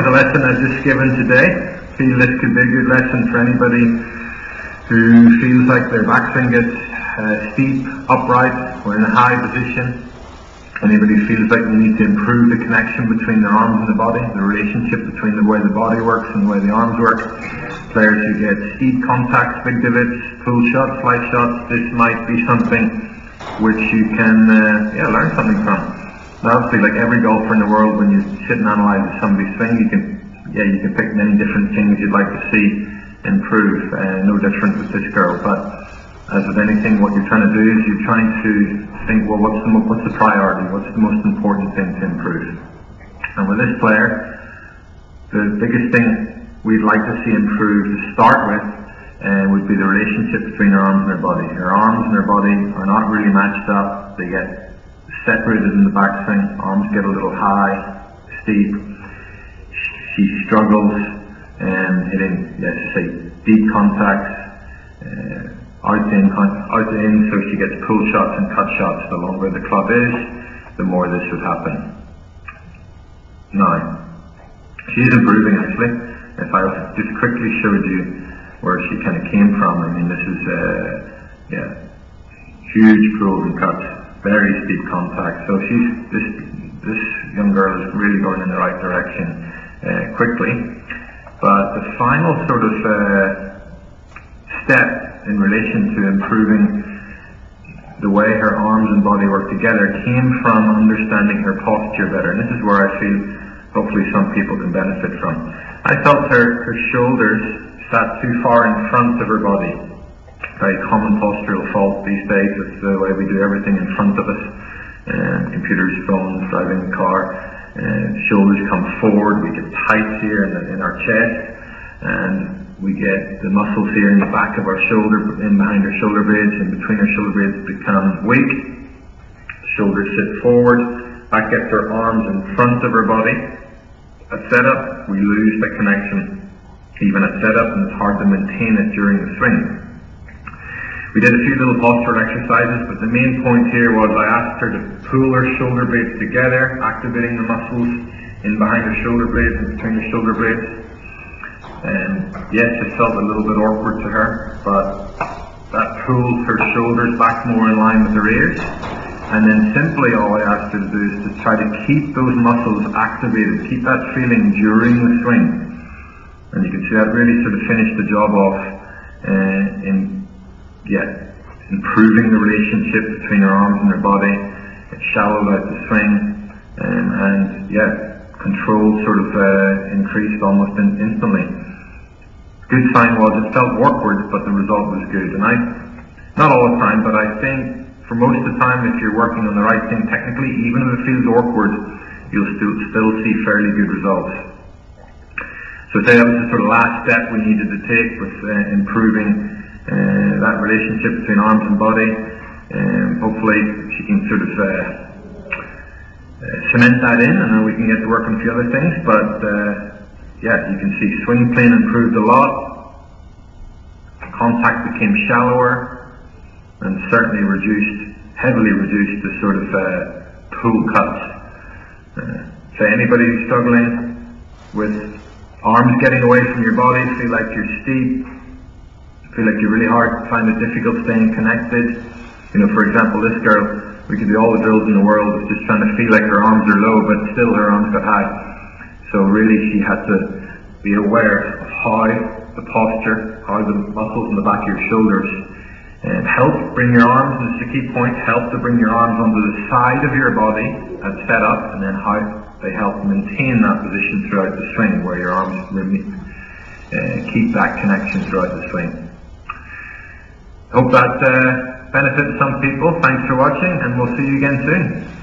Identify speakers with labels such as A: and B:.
A: of the lesson I've just given today. I feel this could be a good lesson for anybody who feels like their backswing gets uh, steep, upright, or in a high position. Anybody who feels like they need to improve the connection between their arms and the body, the relationship between the way the body works and the way the arms work. Players who get steep contacts, big divots, pull shots, flight shots, this might be something which you can uh, yeah, learn something from. Obviously, like every golfer in the world, when you sit and analyze somebody's swing, you can yeah you can pick many different things you'd like to see improve. Uh, no different with this girl, but as with anything, what you're trying to do is you're trying to think, well, what's the, what's the priority? What's the most important thing to improve? And with this player, the biggest thing we'd like to see improve to start with uh, would be the relationship between her arms and her body. Her arms and her body are not really matched up. They get separated in the backswing. Arms get a little high, steep. She struggles um, hitting, let's say, deep contacts. Uh, out in, out in, so she gets pull shots and cut shots. The longer the club is, the more this would happen. Now, she is improving actually. If I just quickly showed you where she kind of came from, I mean, this is, uh, yeah, huge pulls and cuts, very steep contact. So she's, this, this young girl is really going in the right direction uh, quickly. But the final sort of uh, step in relation to improving the way her arms and body work together came from understanding her posture better. And this is where I feel hopefully some people can benefit from. I felt her, her shoulders sat too far in front of her body. Very common postural fault these days. It's the way we do everything in front of us. Uh, computers, phones, driving the car. Uh, shoulders come forward. We get tight here in, the, in our chest. And we get the muscles here in the back of our shoulder, in behind our shoulder blades, and between our shoulder blades become weak. Shoulders sit forward. That gets our arms in front of our body. At setup, we lose the connection even at setup, and it's hard to maintain it during the swing. We did a few little postural exercises, but the main point here was I asked her to pull her shoulder blades together, activating the muscles in behind her shoulder blades and between her shoulder blades. And yes, it felt a little bit awkward to her, but that pulls her shoulders back more in line with her ears. And then simply all I asked her to do is to try to keep those muscles activated, keep that feeling during the swing. And you can see that really sort of finished the job off uh, in, yeah, improving the relationship between her arms and her body. It shallowed out the swing, um, and yeah, control sort of uh, increased almost in, instantly good sign was it felt awkward, but the result was good. And I, not all the time, but I think for most of the time, if you're working on the right thing technically, even if it feels awkward, you'll still, still see fairly good results. So say that was the sort of last step we needed to take with uh, improving uh, that relationship between arms and body. Um, hopefully she can sort of uh, uh cement that in and then we can get to work on a few other things. But uh, yeah, you can see swing plane improved a lot. Contact became shallower and certainly reduced, heavily reduced the sort of uh, pull cuts. So anybody who's struggling with arms getting away from your body, feel like you're steep, feel like you're really hard, find it difficult staying connected. You know, for example, this girl, we could do all the drills in the world, just trying to feel like her arms are low, but still her arms got high. So really she had to be aware of how the posture, how the muscles in the back of your shoulders and help bring your arms, this is a key point, help to bring your arms onto the side of your body and set up, and then how they help maintain that position throughout the swing, where your arms uh, keep that connection throughout the swing. Hope that uh, benefited some people. Thanks for watching, and we'll see you again soon.